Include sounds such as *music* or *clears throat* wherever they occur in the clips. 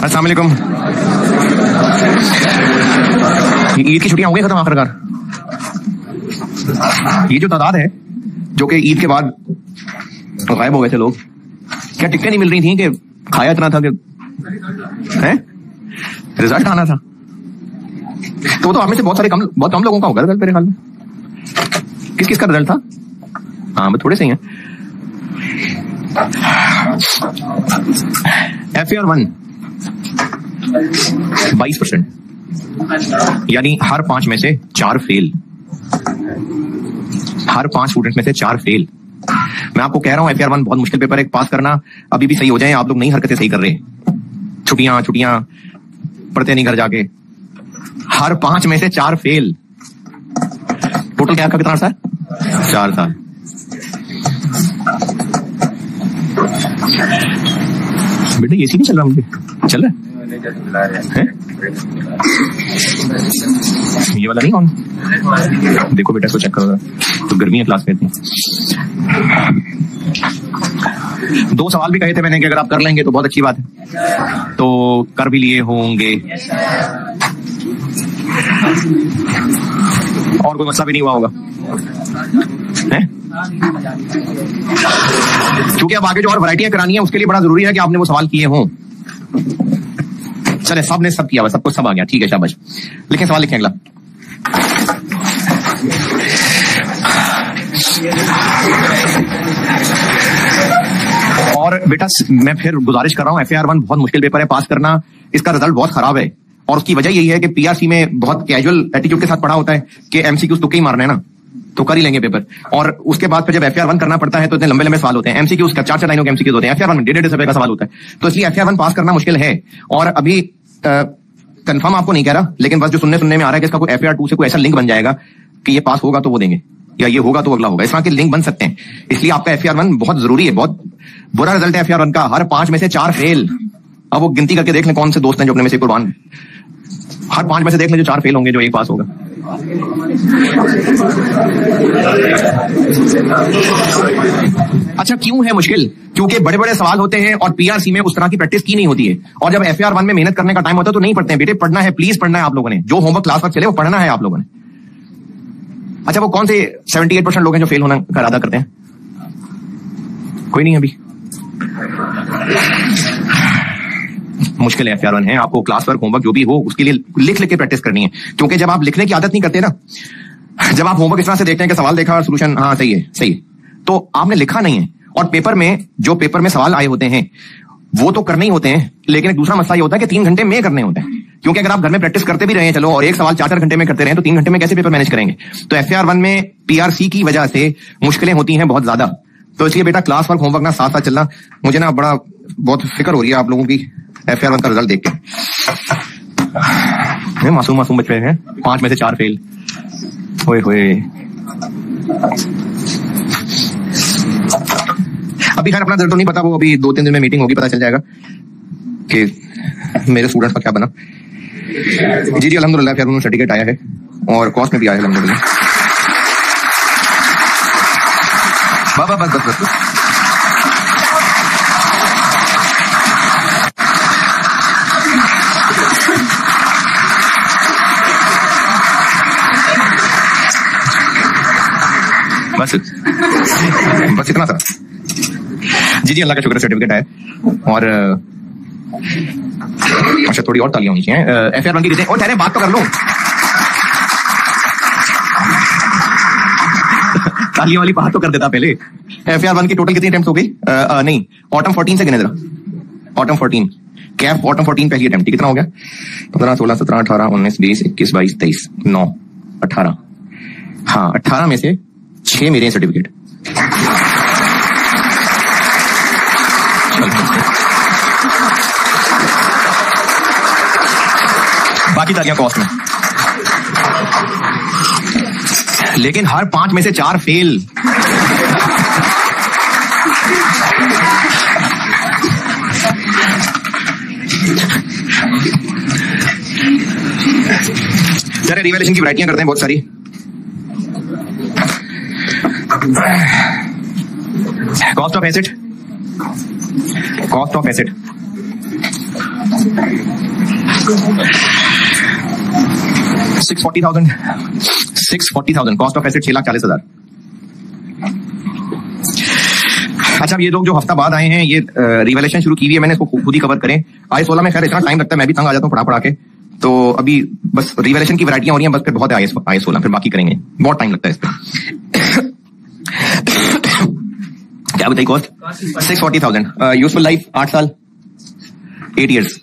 वालेकुम। ईद की छुट्टियाँ हो गई खत्म आखिरकार। ये जो तादाद है, जो कि ईद के बाद गायब हो गए थे लोग, क्या टिकटें नहीं मिल रही थी कि खाया इतना था कि, हैं? रिज़ल्ट आना था। तो वो तो आप में से बहुत सारे कम, बहुत कम लोगों का होगा रिज़ल्ट मेरे ख्याल में। किस किस का रिज़ल्ट था? हाँ मैं थोड़े से ही हैं। F A R one. बाईस परसेंट। यानी हर पाँच में से चार फेल हर पाँच स्टूडेंट में से चार फेल मैं आपको कह रहा हूँ एफ़ वन बहुत मुश्किल पेपर है पास करना, अभी भी सही हो जाए, आप लोग नई हरकतें सही कर रहे। छुट्टियाँ छुट्टियाँ, पढ़ते नहीं घर जाके। हर पाँच में से चार फेल टोटल क्या कितना सर चार साल। बेटा, ये सी नहीं चल रहा मुझे। चल रहा है? ये वाला नहीं ऑन देखो बेटा, इसको चेक करो। तो गर्मी है क्लास में इतनी। दो सवाल भी कहे थे मैंने कि अगर आप कर लेंगे तो बहुत अच्छी बात है। तो कर भी लिए होंगे। और कोई मसला भी नहीं हुआ होगा। क्योंकि अब आगे जो और वराइटियाँ करानी है, उसके लिए बड़ा ज़रूरी है कि आपने वो सवाल किए हों। चले सबने सब किया सब कुछ सब आ गया। ठीक है, शाबाश। लिखें सवाल, लिखें अगला। और बेटा, मैं फिर गुजारिश कर रहा हूँ एफ़ वन बहुत मुश्किल पेपर है पास करना। इसका रिज़ल्ट बहुत खराब है। और उसकी वजह यही है कि पीआरसी में बहुत कैजुअल एटीट्यूड के साथ पढ़ा होता है कि एमसीक्यूज तो कहीं मारना है ना? तो कर ही लेंगे पेपर और उसके बाद फिर जब एफ़ वन करना पड़ता है तो इतने लंबे लंबे सवाल होते हैं. एमसीक्यू का चार चार लाइनों के एमसीक्यूज होते हैं. एफ़ वन डेढ़ डेढ़ सौ का सवाल होता है. तो इसलिए एफ़ वन पास करना मुश्किल है. और अभी कंफर्म आपको नहीं कह रहा, लेकिन बस जो सुनने सुनने में आ रहा है कि इसका कोई एफ़ टू से कोई ऐसा लिंक बन जाएगा कि ये पास होगा तो वो देंगे. या ये होगा तो अगला होगा. इस तरह के लिंक बन सकते हैं. इसलिए आपका एफ़ वन बहुत ज़रूरी है. बहुत बुरा रिज़ल्ट है एफ़ वन का. हर पाँच में से चार फेल अब वो गिनती करके देख लें कौन से दोस्त हैं जो अपने में से कुर्बान हर पाँच में से देख लें जो चार फेल होंगे, जो एक पास होगा. अच्छा क्यों है मुश्किल? क्योंकि बड़े बड़े सवाल होते हैं और पीआरसी में उस तरह की प्रैक्टिस की नहीं होती है। और जब एफ़ वन में मेहनत करने का टाइम होता है तो नहीं पढ़ते हैं। बेटे, पढ़ना है प्लीज़ पढ़ना है आप लोगों ने। जो होमवर्क क्लास वर्क चले, वो पढ़ना है आप लोगों ने। अच्छा वो कौन से सेवेंटी एट परसेंट लोग हैं जो फेल होना का करते हैं? कोई नहीं अभी। मुश्किल है एफ़ है, आपको क्लास वर्क होमवर्क जो भी हो, उसके लिए लिख लिख के प्रैक्टिस करनी है। क्योंकि जब आप लिखने की आदत नहीं करते ना, जब आप होमवर्क इस तरह से देखते हैं कि सवाल देखा और सोल्यूशन हाँ सही है, सही तो आपने लिखा नहीं है। और पेपर में, जो पेपर में सवाल आए होते हैं, वो तो करने ही होते हैं, लेकिन एक दूसरा मसला ये होता है कि तीन घंटे में करने होते हैं। क्योंकि अगर आप घर में प्रैक्टिस करते भी रहे हैं, चलो, और एक सवाल चार चार घंटे में करते रहे तो तीन घंटे में कैसे पेपर मैनेज करेंगे? तो एफ़ वन में पीआरसी की वजह से मुश्किलें होती हैं बहुत ज़्यादा। तो इसलिए बेटा क्लास वर्क होमवर्क ना साथ साथ चलना, मुझे ना बड़ा बहुत फ़िक्र हो रही है आप लोगों की। एफ़ वन का रिज़ल्ट देख के। मासूम मासूम बच्चे हैं। पाँच में से चार फेल होए होए। अभी खैर अपना रिज़ल्ट तो नहीं पता वो अभी दो तीन दिन में मीटिंग होगी पता चल जाएगा कि मेरे स्टूडेंट्स का क्या बना। जी जी अलहमदुल्ला फिर सर्टिफिकेट आया है और कॉस्ट में भी आया है अलहमदुल्ला बस बस बस बस। बस। बस इतना था। जी जी, अल्लाह का शुक्र सर्टिफिकेट है और अच्छा थोड़ी और तालियाँ होनी चाहिए। एफ़ आर वन की देते और बात तो कर लो। तालियों वाली बात तो कर देता पहले। एफ़ आर वन की टोटल कितनी अटेम्प्ट हो गई? नहीं। ऑटम फोर्टीन से गिने जरा। ऑटम फोर्टीन कैफ ऑटम फोर्टीन पहली अटेम्प्ट कितना हो गया? पंद्रह, सोलह, सत्रह, अठारह, उन्नीस, बीस, इक्कीस, बाईस, तेईस, नौ, अठारह। हाँ अठारह में से छह मेरे सर्टिफिकेट बाकी तालियाँ कॉस्ट में। लेकिन हर पाँच में से चार फेल चले रिवेलेशन की वराइटियाँ करते हैं बहुत सारी। Cost of asset cost of asset six forty thousand six forty thousand cost of asset छह लाख चालीस हज़ार। अच्छा ये लोग जो हफ़्ता बाद आए हैं, ये रिवेलेशन शुरू की हुई है, मैंने इसको खुद ही कवर करें। आई सोलह में, खैर, इतना टाइम लगता है, मैं भी तंग आ जाता हूँ पढ़ा पढ़ा के तो अभी बस रिवेलेशन की वरायटियाँ हो रही हैं, बस फिर बहुत है आई सोलह, फिर बाकी करेंगे। बहुत टाइम लगता है इस पर क्या बताइए cost six forty thousand useful life आठ साल eight years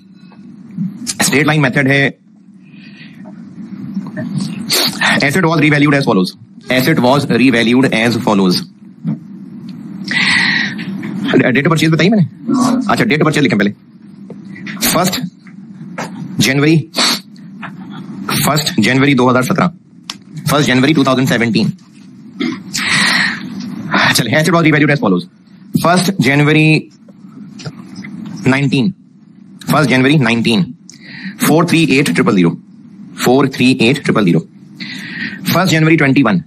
straight line method है. Asset was revalued as follows asset was revalued as follows date of purchase बताइए मैंने? अच्छा डेट ऑफ़ परचेज लिखें पहले. First January first January 2017 first January 2017 चलिए asset was revalued as follows first January 19 first January 19 four three eight triple zero four three eight triple zero first January 21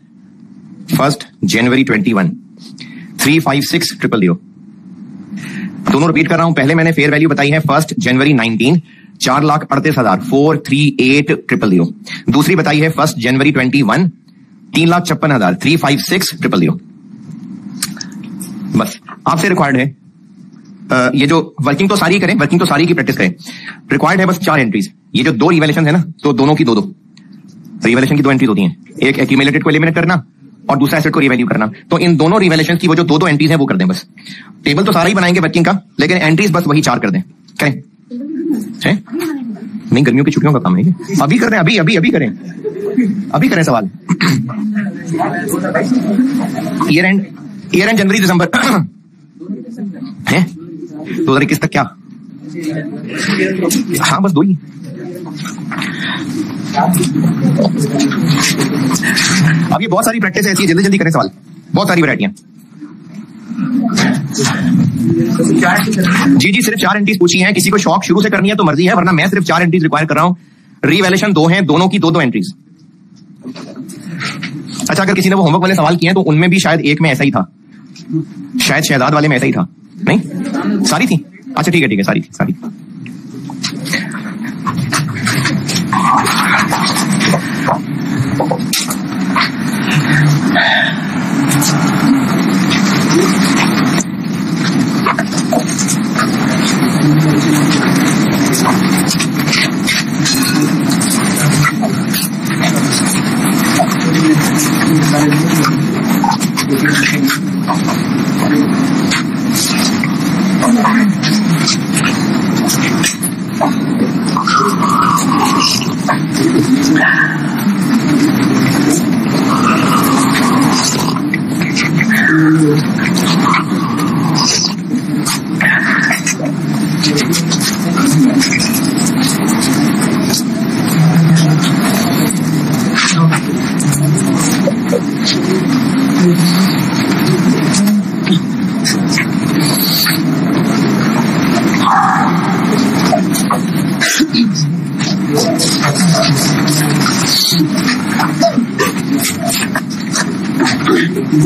first January 21 three five six triple zero दोनों repeat कर रहा हूँ। पहले मैंने fair value बताई है first जनवरी 19 चार लाख अड़तीस हज़ार। Four three eight triple zero दूसरी बताई है फ़र्स्ट जनवरी 21 तीन लाख छप्पन हज़ार। Three five six triple zero बस आपसे रिक्वायर्ड है आ, ये जो वर्किंग तो सारी करें वर्किंग तो सारी की प्रैक्टिस करें। रिक्वायर्ड है बस चार एंट्रीज ये जो दो रिवेलेशन है ना तो दोनों की दो दो। रिवेलेशन की दो एंट्रीज होती हैं। एक एक्यूमुलेटेड को एलिमिनेट करना और दूसरा एसेट को रिवैल्यू करना। तो इन दोनों रिवेलेशन की वो जो दो दो एंट्रीज है वो कर दें बस। टेबल तो सारा ही बनाएँगे वर्किंग का लेकिन एंट्रीज बस वही चार कर दें। करें? नहीं गर्मियों की छुट्टियों का काम है अभी कर रहे हैं अभी अभी अभी करें। अभी करें सवाल। *clears throat* ईयर एंड ईयर एंड जनवरी दिसंबर। है? दो हज़ार इक्कीस तक क्या? हाँ बस दो ही। अब ये बहुत सारी प्रैक्टिस ऐसी है, जल्दी जल्दी करें सवाल। बहुत सारी वैरायटियाँ जी जी, सिर्फ़ चार एंट्रीज पूछी हैं। किसी को शौक शुरू से करनी है तो मर्ज़ी है, वरना मैं सिर्फ़ चार एंट्रीज रिक्वायर कर रहा हूँ। रिवेलेशन दो हैं, दोनों की दो दो एंट्रीज अच्छा अगर किसी ने वो होमवर्क वाले सवाल किए हैं तो उनमें भी शायद एक में ऐसा ही था। शायद शहजाद वाले में ऐसा ही था। नहीं? सारी थी? अच्छा ठीक है ठीक है, सारी थी, सारी chúng ta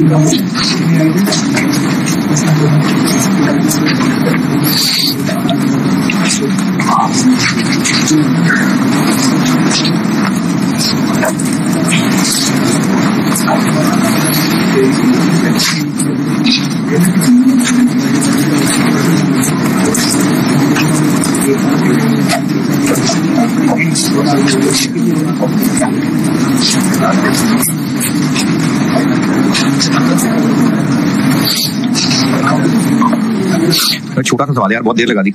digamos, छोटा सा सवाल यार बहुत देर लगा दी।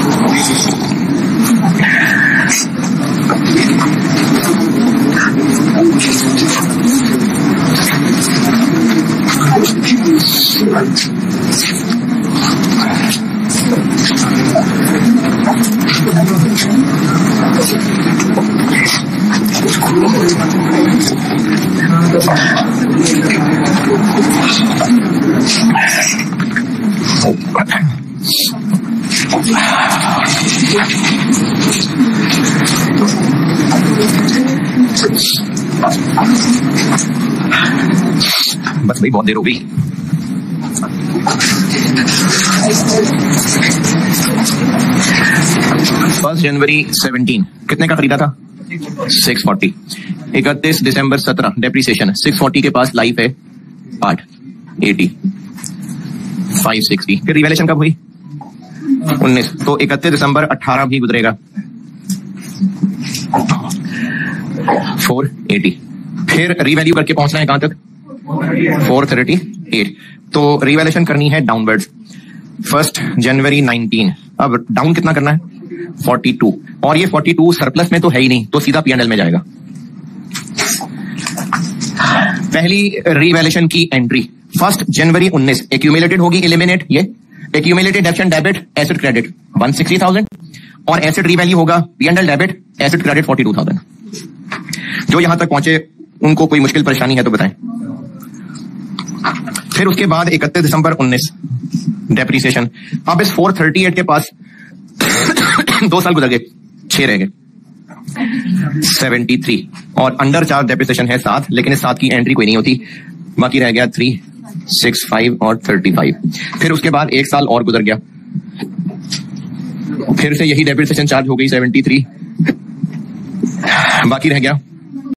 भाई बहुत देर हो गई फ़र्स्ट जनवरी 17 कितने का खरीदा था? 640 इकतीस दिसंबर 17 डेप्रीसिएशन 640 के पास लाइफ है आठ एटी फाइव सिक्सटी फिर रिवेलेशन कब हुई? उन्नीस. तो इकतीस दिसंबर 18 भी गुजरेगा। फोर एटी फिर रिवैल्यू करके पहुँचना है कहाँ तक? फोर थर्टी एट तो रिवैल्यूशन करनी है डाउनवर्ड फ़र्स्ट जनवरी 19 अब डाउन कितना करना है? 42 और ये 42 सरप्लस में तो है ही नहीं तो सीधा पीएनएल में जाएगा। पहली रिवैल्यूशन की एंट्री फ़र्स्ट जनवरी 19 एक्यूमुलेटेड होगी इलिमिनेट ये. Accumulated depreciation debit asset credit 160,000 और एसिड रिवैल्यू होगा P N L debit asset credit 42,000 जो यहाँ तक पहुँचे उनको कोई मुश्किल परेशानी है तो बताएँ। फिर उसके बाद इकतीस दिसंबर 19 डेप्रीसिएशन अब इस 438 के पास *coughs* दो साल गुजर गए, छह रह गए। 73 और अंडर चार्ज डेप्रिसिएशन है सात, लेकिन इस सात की एंट्री कोई नहीं होती। बाकी रह गया थ्री सिक्स फाइव और थर्टी फाइव फिर उसके बाद एक साल और गुजर गया। फिर से यही डेप्रिसिएशन चार्ज हो गई सेवेंटी थ्री बाकी रह गया